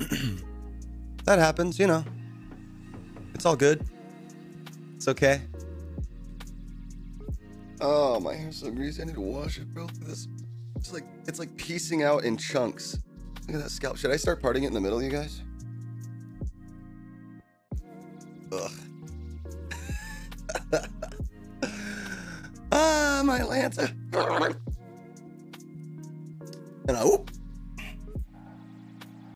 that happens, you know. It's all good. It's okay. Oh, my hair's so greasy. I need to wash it, bro. This, it's like it's like piecing out in chunks. Look at that scalp. Should I start parting it in the middle, you guys? Ugh. ah, my Lanta. And I, oop,